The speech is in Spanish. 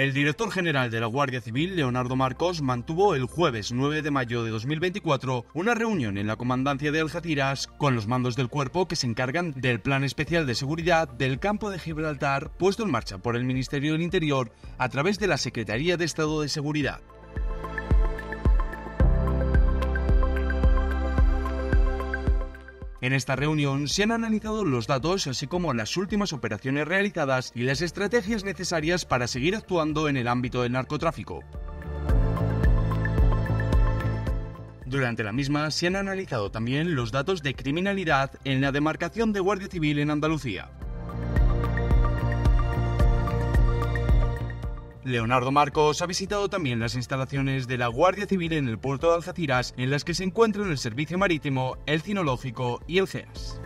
El director general de la Guardia Civil, Leonardo Marcos, mantuvo el jueves 9 de mayo de 2024 una reunión en la comandancia de Algeciras con los mandos del cuerpo que se encargan del plan especial de seguridad del campo de Gibraltar puesto en marcha por el Ministerio del Interior a través de la Secretaría de Estado de Seguridad. En esta reunión se han analizado los datos así como las últimas operaciones realizadas y las estrategias necesarias para seguir actuando en el ámbito del narcotráfico. Durante la misma se han analizado también los datos de criminalidad en la demarcación de Guardia Civil en Andalucía. Leonardo Marcos ha visitado también las instalaciones de la Guardia Civil en el puerto de Algeciras, en las que se encuentran el Servicio Marítimo, el Cinológico y el CEAS.